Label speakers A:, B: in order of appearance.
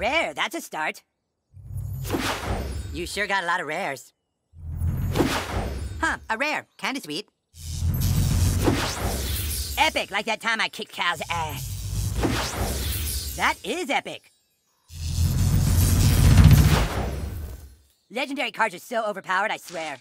A: Rare, that's a start. You sure got a lot of rares. Huh, a rare. Kinda sweet. Epic, like that time I kicked Cal's ass. That is epic. Legendary cards are so overpowered, I swear.